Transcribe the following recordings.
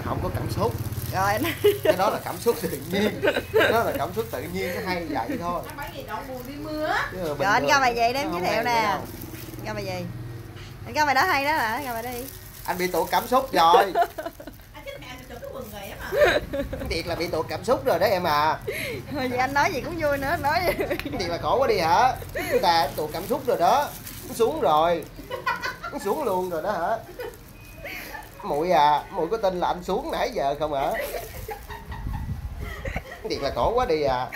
là không có cảm xúc. Rồi. Anh cái đó là cảm xúc tự nhiên. Đó là cảm xúc tự nhiên nó hay vậy thôi. Rồi anh ra bài gì để em giới thiệu nè? ra bài gì? Anh ra bài đó hay đó hả? Ra bài đi. Anh bị tụt cảm xúc rồi. Chụp cái quần vậy mà. thiệt là bị tụt cảm xúc rồi đó em à. Thôi vậy anh nói gì cũng vui nữa nói gì là khổ quá đi hả? Người ta tụt cảm xúc rồi đó. Nó xuống rồi. Nó xuống luôn rồi đó hả muội à muội có tin là anh xuống nãy giờ không hả? Thiệt là khổ quá đi à.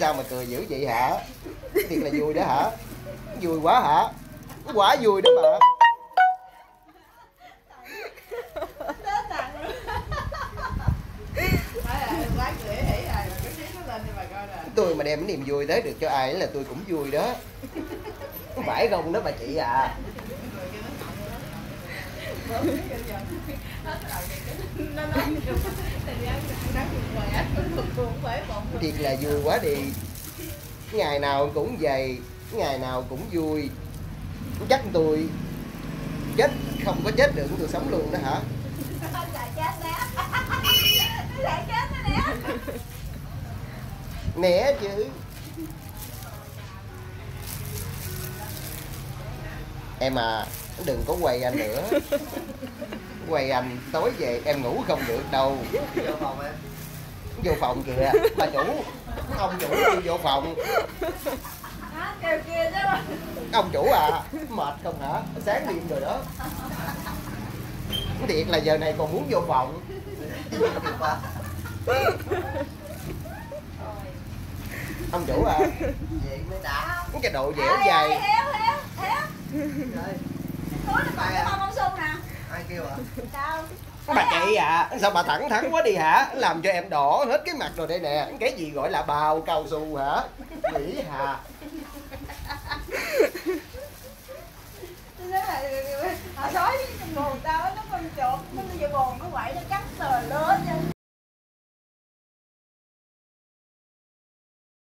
Sao mà cười dữ vậy hả? Thiệt là vui đó hả? Vui quá hả? Quá vui đó mà. Tôi mà đem cái niềm vui tới được cho ai là tôi cũng vui đó. Không phải không đó bà chị à Nó nói Thì ra anh nói buồn rồi á, buồn buồn phải bụng thiệt là vui quá đi. Ngày nào cũng vậy ngày nào cũng vui. Chắc tôi chết, không có chết được, tôi sống luôn đó hả? Nẻ nè. Chứ. Em à đừng có quay anh nữa quay anh tối về em ngủ không được đâu vô phòng em vô phòng kìa bà chủ ông chủ đi vô phòng Hả? Kêu kia chứ. ông chủ à mệt không hả sáng đêm rồi đó thiệt là giờ này còn muốn vô phòng ông chủ à Vậy mới đã cái đồ dẻo dày Héo, héo, héo. Rồi, Tối nó còn cái bông bông sung nè. ai kêu à Sao? bà chị à sao bà thẳng thắn quá đi hả? Làm cho em đỏ hết cái mặt rồi đây nè. Cái gì gọi là bào cao su hả? Mỹ hà. Tôi nói là họ sói? Trong buồn tao nó con chuột nó vừa buồn nó quậy nó cắn sờ lên